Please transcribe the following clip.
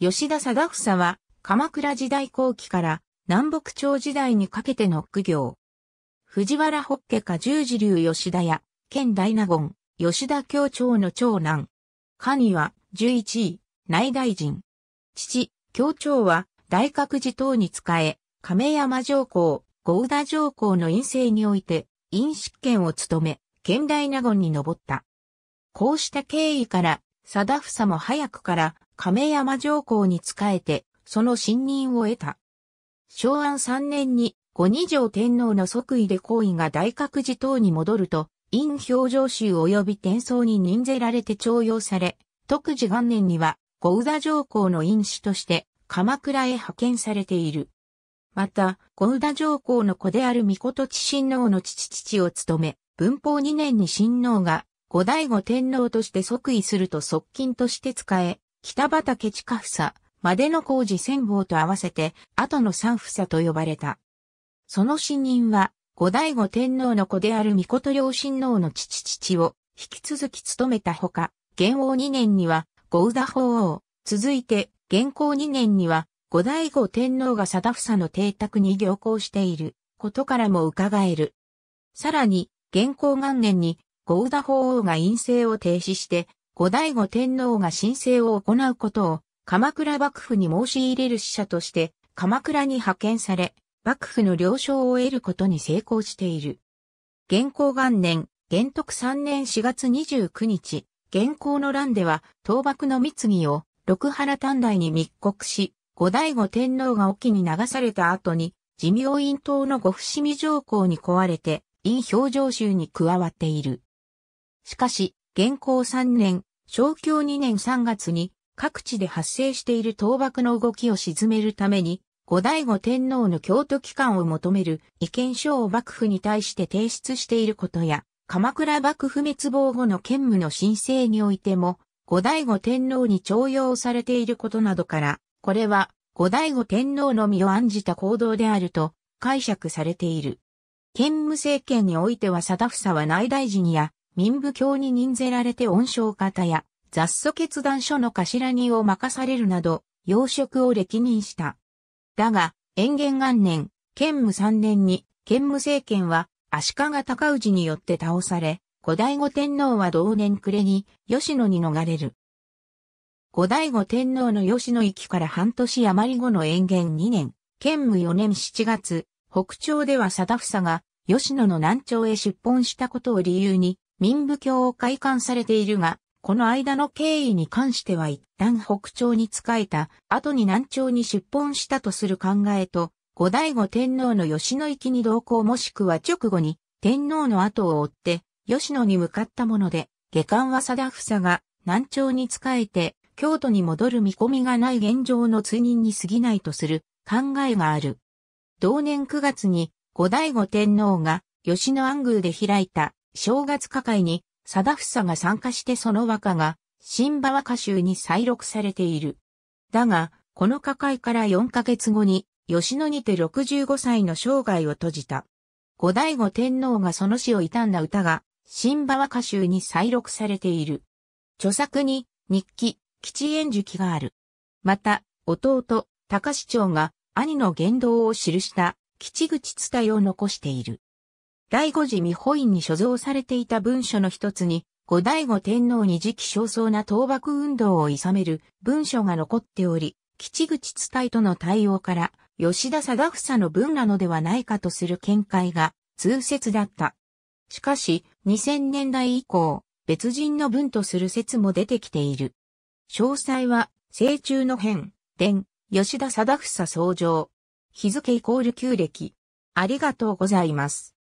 吉田貞房は、鎌倉時代後期から南北朝時代にかけての苦行。藤原北家か十字流吉田や、県大納言、吉田教長の長男。家には、十一位、内大臣。父、教長は、大覚寺等に仕え、亀山上皇、合田上皇の陰性において、陰執権を務め、県大納言に上った。こうした経緯から、貞房も早くから亀山上皇に仕えて、その信任を得た。昭安3年に、五二条天皇の即位で皇位が大覚寺等に戻ると、陰表情集及び転送に任ぜられて徴用され、徳治元年には、五宇田上皇の因子として、鎌倉へ派遣されている。また、五宇田上皇の子である御事地親王の父父を務め、文法2年に親王が、五代後天皇として即位すると側近として使え、北畠近房、までの工事千房と合わせて、後の三房と呼ばれた。その信任は、五代後天皇の子である御事両親王の父父を引き続き務めたほか、元王2年には、五宇田法王、続いて、元皇2年には、五代後天皇が貞房の邸宅に行幸していることからも伺える。さらに、元皇元年に、五宇田法王が陰性を停止して、五代後天皇が申請を行うことを、鎌倉幕府に申し入れる使者として、鎌倉に派遣され、幕府の了承を得ることに成功している。元皇元年、元徳3年4月29日、元皇の乱では、倒幕の密議を、六原短大に密告し、五代後天皇が沖に流された後に、自明院党のご伏見上皇に壊れて、陰表情集に加わっている。しかし、元皇3年、昭教2年3月に、各地で発生している倒幕の動きを鎮めるために、後醍醐天皇の京都機関を求める意見書を幕府に対して提出していることや、鎌倉幕府滅亡後の兼務の申請においても、後醍醐天皇に徴用されていることなどから、これは後醍醐天皇の身を案じた行動であると解釈されている。兼務政権においては貞房は内大臣や民部教に任ぜられて恩賞方や雑素決断書の頭人を任されるなど、要職を歴任した。だが、延元元年、建武3年に、建武政権は足利尊氏によって倒され、後醍醐天皇は同年暮れに吉野に逃れる。後醍醐天皇の吉野行きから半年余り後の延元2年、建武4年7月、北朝では貞房が吉野の南朝へ出奔したことを理由に民部教を開館されているが、この間の経緯に関しては一旦北朝に仕えた後に南朝に出奔したとする考えと、後醍醐天皇の吉野行きに同行もしくは直後に天皇の後を追って吉野に向かったもので、下官は貞房が南朝に仕えて京都に戻る見込みがない現状の通人に過ぎないとする考えがある。同年9月に後醍醐天皇が吉野安宮で開いた正月歌会に貞房が参加してその和歌が、新馬和歌集に再録されている。だが、この歌会から4ヶ月後に、吉野にて65歳の生涯を閉じた。後醍醐天皇がその死を悼んだ歌が、新馬和歌集に再録されている。著作に、日記、吉円樹記がある。また、弟、高市長が兄の言動を記した吉口伝えを残している。第五次未保院に所蔵されていた文書の一つに、後醍醐天皇に時期尚早な倒幕運動を諌める文書が残っており、吉口伝いとの対応から、吉田貞房の文なのではないかとする見解が通説だった。しかし、2000年代以降、別人の文とする説も出てきている。詳細は、聖中の変、伝、吉田貞房創上。日付イコール旧暦。ありがとうございます。